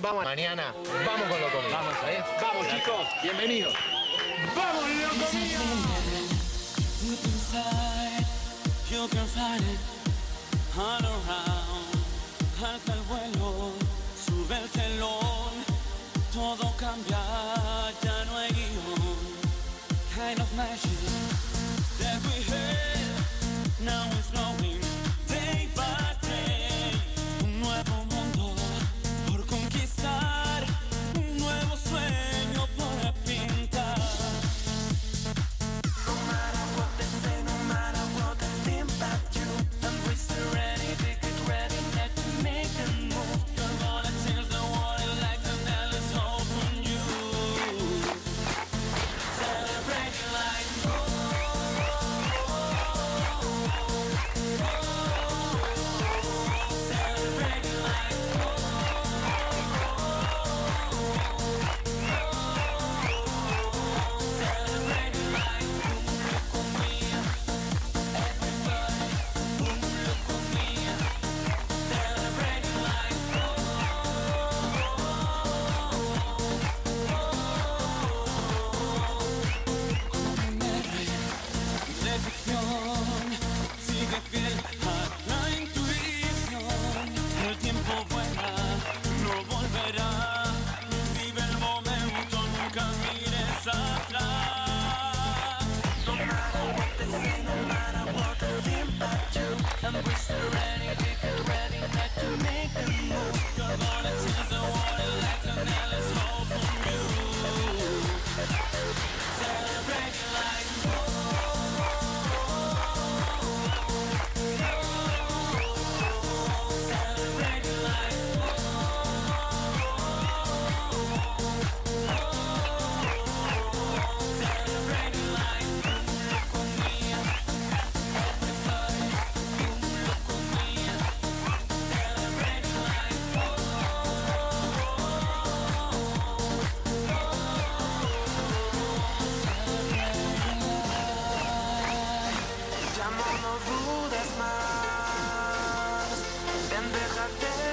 Vamos, mañana, vamos con lo comido. Vamos, ¿eh? Vamos, chicos, bienvenidos. ¡Vamos, loco mío! Deep inside, you can find it all around. pendeja